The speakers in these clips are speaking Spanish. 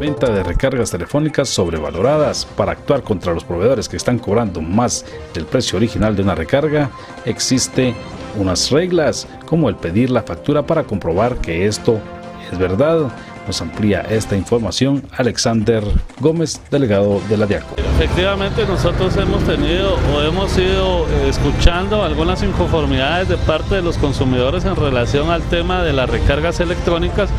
Venta de recargas telefónicas sobrevaloradas. Para actuar contra los proveedores que están cobrando más del precio original de una recarga, existe unas reglas como el pedir la factura para comprobar que esto es verdad. Nos amplía esta información Alexander Gómez, delegado de la DIACO. Efectivamente, nosotros hemos tenido o hemos ido eh, escuchando algunas inconformidades de parte de los consumidores en relación al tema de las recargas electrónicas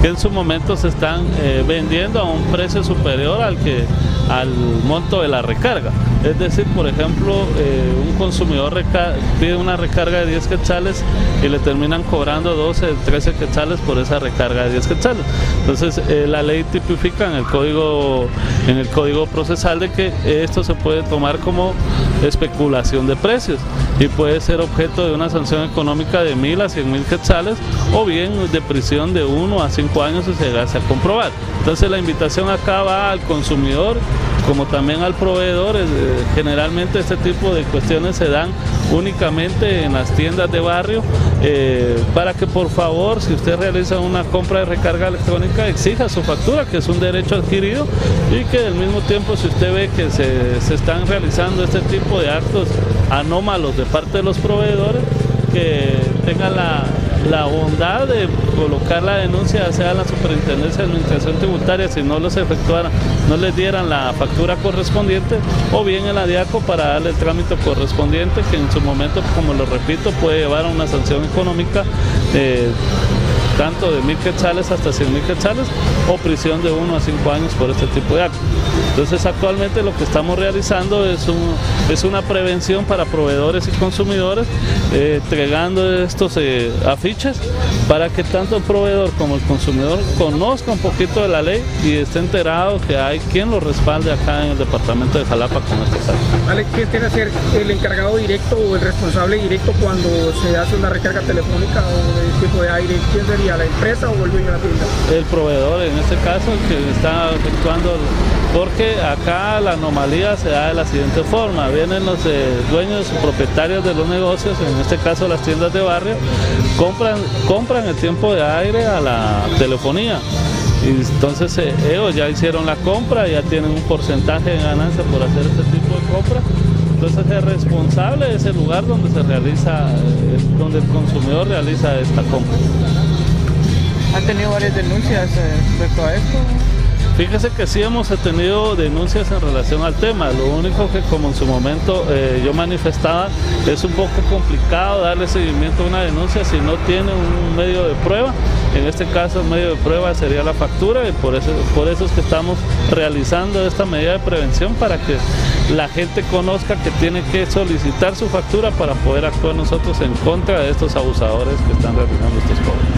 que en su momento se están eh, vendiendo a un precio superior al que al monto de la recarga. Es decir, por ejemplo, eh, un consumidor pide una recarga de 10 quetzales y le terminan cobrando 12, 13 quetzales por esa recarga de 10 quetzales. Entonces, eh, la ley tipifica en el código en el código procesal de que esto se puede tomar como especulación de precios y puede ser objeto de una sanción económica de mil a cien mil quetzales o bien de prisión de 1 a 5 años si se llegase a comprobar. Entonces la invitación acá va al consumidor como también al proveedor. Eh, generalmente este tipo de cuestiones se dan únicamente en las tiendas de barrio eh, para que por favor si usted realiza una compra de recarga electrónica exija su factura que es un derecho adquirido y que al mismo tiempo si usted ve que se, se están realizando este tipo de actos anómalos de parte de los proveedores que tenga la, la bondad de colocar la denuncia sea la Superintendencia de Administración Tributaria si no los efectuaran, no les dieran la factura correspondiente o bien en la DIACO para darle el trámite correspondiente que en su momento, como lo repito, puede llevar a una sanción económica eh, tanto de mil quetzales hasta cien mil quetzales o prisión de uno a cinco años por este tipo de actos. Entonces actualmente lo que estamos realizando es, un, es una prevención para proveedores y consumidores, eh, entregando estos eh, afiches para que tanto el proveedor como el consumidor conozca un poquito de la ley y esté enterado que hay quien lo respalde acá en el departamento de Jalapa con este caso. Vale, ¿qué tiene que hacer el encargado directo o el responsable directo cuando se hace una recarga telefónica o de tipo de aire? ¿Quién sería? La empresa o el dueño de la tienda? El proveedor, en este caso, que está efectuando, porque acá la anomalía se da de la siguiente forma, vienen los eh, dueños propietarios de los negocios, en este caso las tiendas de barrio, compran, compran el tiempo de aire a la telefonía. Entonces eh, ellos ya hicieron la compra, ya tienen un porcentaje de ganancia por hacer este tipo de compra. Entonces es responsable de ese lugar donde se realiza, eh, donde el consumidor realiza esta compra. ¿Han tenido varias denuncias eh, respecto a esto? Fíjese que sí hemos tenido denuncias en relación al tema, lo único que como en su momento eh, yo manifestaba es un poco complicado darle seguimiento a una denuncia si no tiene un medio de prueba, en este caso el medio de prueba sería la factura y por eso, por eso es que estamos realizando esta medida de prevención para que la gente conozca que tiene que solicitar su factura para poder actuar nosotros en contra de estos abusadores que están realizando estos cobros